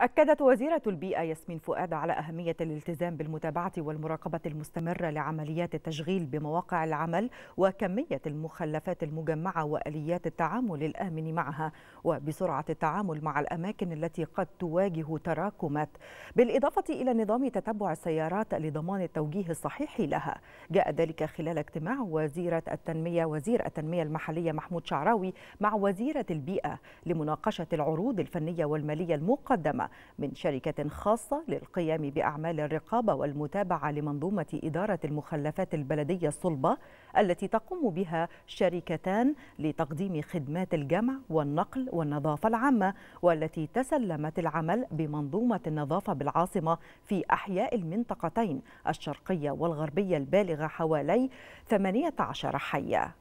أكدت وزيرة البيئة ياسمين فؤاد على أهمية الالتزام بالمتابعة والمراقبة المستمرة لعمليات التشغيل بمواقع العمل وكمية المخلفات المجمعة وآليات التعامل الآمن معها وبسرعة التعامل مع الأماكن التي قد تواجه تراكمات. بالإضافة إلى نظام تتبع السيارات لضمان التوجيه الصحيح لها. جاء ذلك خلال اجتماع وزيرة التنمية وزير التنمية المحلية محمود شعراوي مع وزيرة البيئة لمناقشة العروض الفنية والمالية المقدمة. من شركة خاصة للقيام بأعمال الرقابة والمتابعة لمنظومة إدارة المخلفات البلدية الصلبة التي تقوم بها شركتان لتقديم خدمات الجمع والنقل والنظافة العامة والتي تسلمت العمل بمنظومة النظافة بالعاصمة في أحياء المنطقتين الشرقية والغربية البالغة حوالي 18 حيّة.